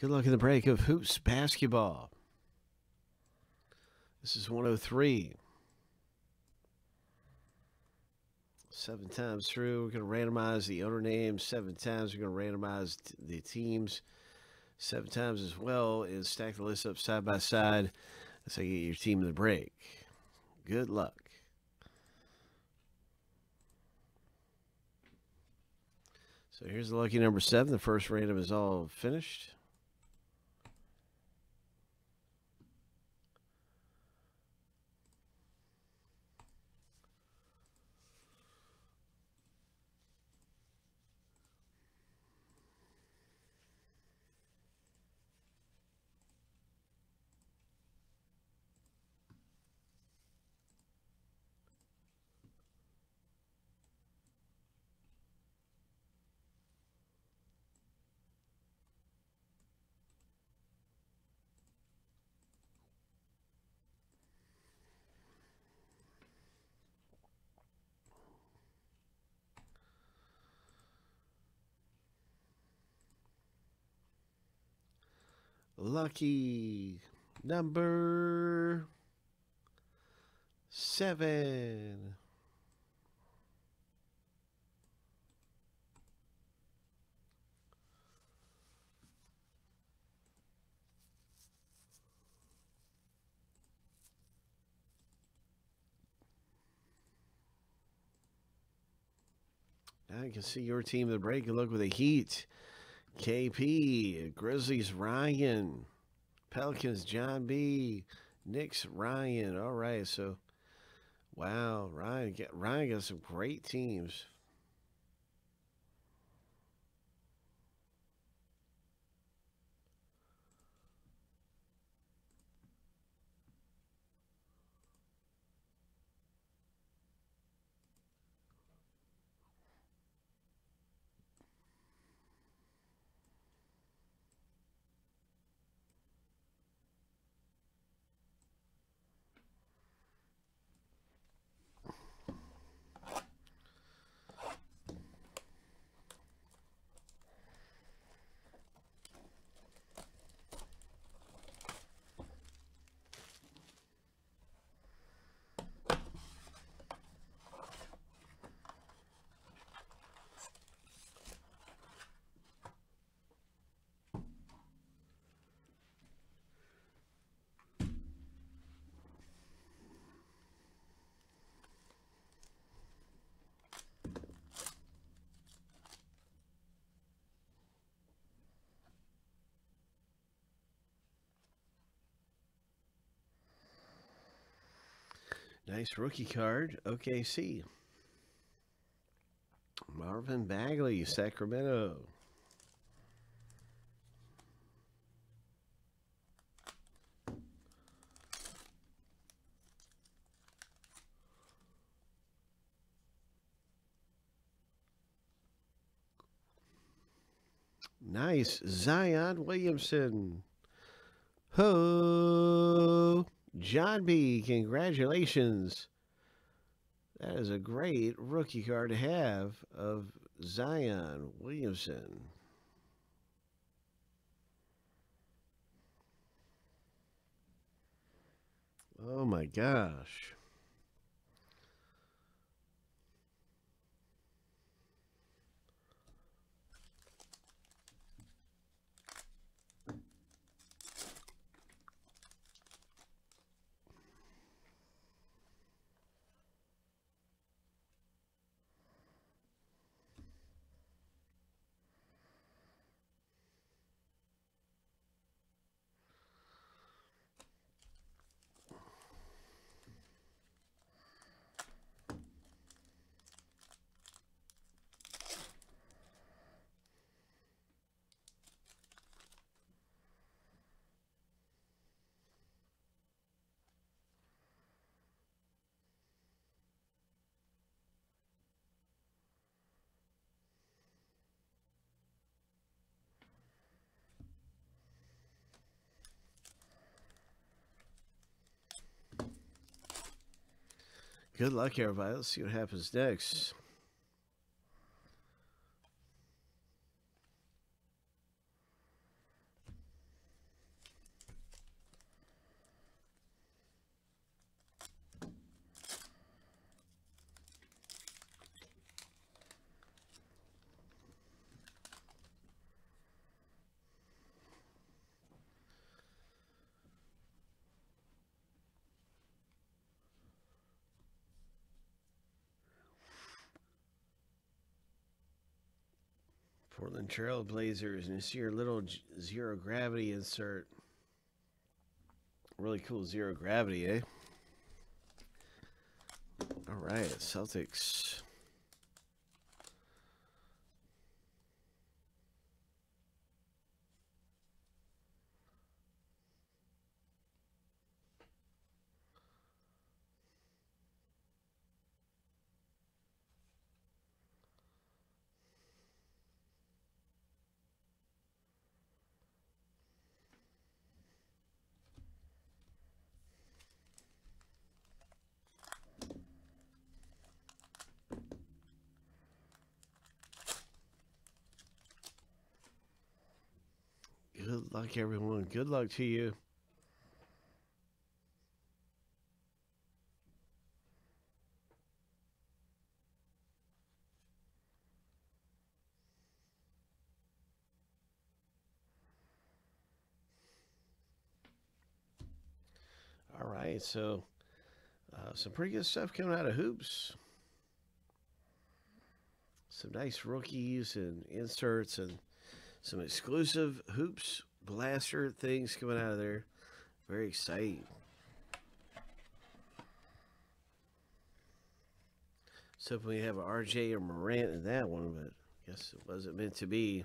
Good luck in the break of Hoops Basketball. This is 103. Seven times through. We're going to randomize the owner names seven times. We're going to randomize the teams seven times as well and stack the list up side by side. How you get your team in the break. Good luck. So here's the lucky number seven. The first random is all finished. Lucky number seven. You can see your team the break. Luck with the Heat. KP, Grizzlies, Ryan, Pelicans, John B, Knicks, Ryan. All right, so wow, Ryan, get Ryan got some great teams. Nice rookie card. OKC. Marvin Bagley, Sacramento. Nice. Zion Williamson. Ho! John B., congratulations. That is a great rookie card to have of Zion Williamson. Oh my gosh. Good luck, everybody. Let's see what happens next. Portland Trail Blazers, and you see your little zero gravity insert. Really cool zero gravity, eh? All right, Celtics. Good luck, everyone. Good luck to you. All right, so uh, some pretty good stuff coming out of hoops. Some nice rookies and inserts and some exclusive hoops blaster things coming out of there. Very exciting. So if we have RJ or Morant in that one, but I guess it wasn't meant to be.